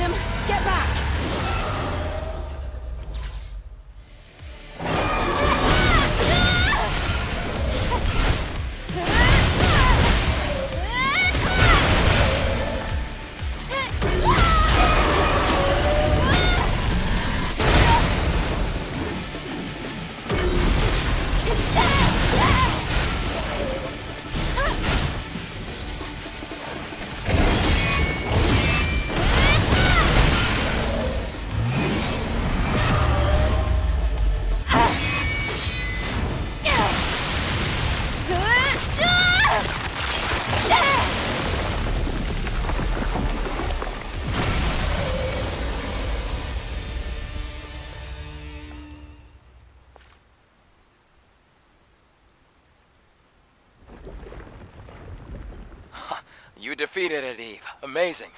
them. Get back! You defeated it, Eve. Amazing.